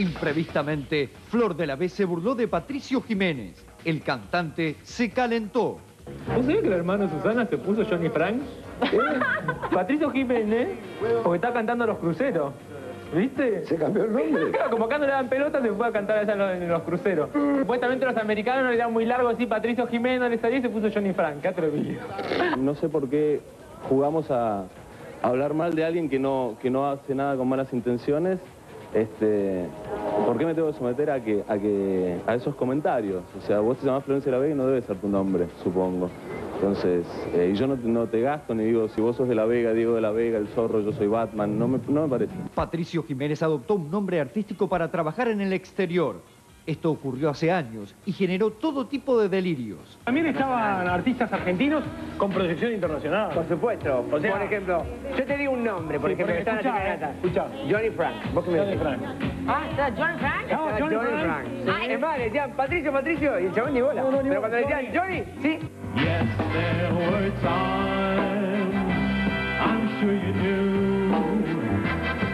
Imprevistamente, Flor de la B se burló de Patricio Jiménez. El cantante se calentó. ¿Vos sabés que el hermano de Susana se puso Johnny Frank? ¿Eh? Patricio Jiménez, porque está cantando Los Cruceros. ¿Viste? ¿Se cambió el nombre? Claro, como acá no le dan pelota, se fue a cantar allá en los, en los cruceros. Supuestamente los americanos no le dan muy largo así, Patricio Jiménez no le salía y se puso Johnny Frank. Qué atrevido. No sé por qué jugamos a, a hablar mal de alguien que no, que no hace nada con malas intenciones. Este, ¿Por qué me tengo que someter a, que, a, que, a esos comentarios? O sea, vos te llamás Florencia La Vega y no debe ser tu nombre, supongo. Entonces, eh, y yo no, no te gasto ni digo, si vos sos de La Vega, Diego de La Vega, el zorro, yo soy Batman, no me, no me parece. Patricio Jiménez adoptó un nombre artístico para trabajar en el exterior. Esto ocurrió hace años y generó todo tipo de delirios. También estaban artistas argentinos con proyección internacional. Por supuesto. O sea- por ejemplo, yo te digo un nombre, por Sí, ejemplo, porque que está en la escuchá. Johnny Frank. ¿Vos qué me Johnny decís? Frank. Ah, ¿está John Frank? No, Johnny Johnny, Frank. Frank. Ay. Es más, le decían Patricio, Patricio, y el chabón ni bola. No, no, ni Pero cuando le decían Johnny, sí. Yes, there were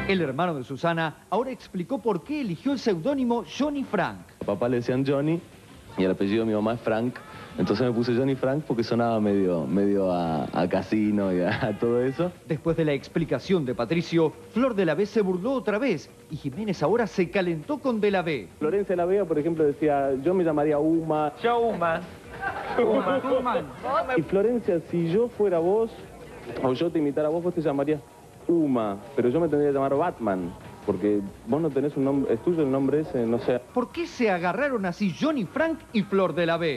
El hermano de Susana ahora explicó por qué eligió el seudónimo Johnny Frank. A papá le decían Johnny y el apellido de mi mamá es Frank. Entonces me puse Johnny Frank porque sonaba medio, medio a, a casino y a, a todo eso. Después de la explicación de Patricio, Flor de la B se burló otra vez y Jiménez ahora se calentó con De la B. Florencia La Vega, por ejemplo, decía, yo me llamaría Uma. Showman. Y Florencia, si yo fuera vos, o yo te imitara a vos, vos te llamarías Uma, pero yo me tendría que llamar Batman, porque vos no tenés un nombre, es tuyo el nombre ese, no sé. ¿Por qué se agarraron así Johnny Frank y Flor de la B?